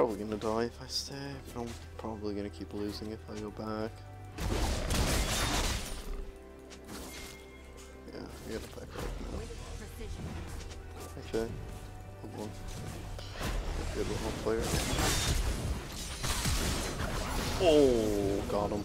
probably gonna die if I stay, but I'm probably gonna keep losing if I go back. Yeah, I gotta back right now. Okay. Hold on. Good little player. Oh, got him.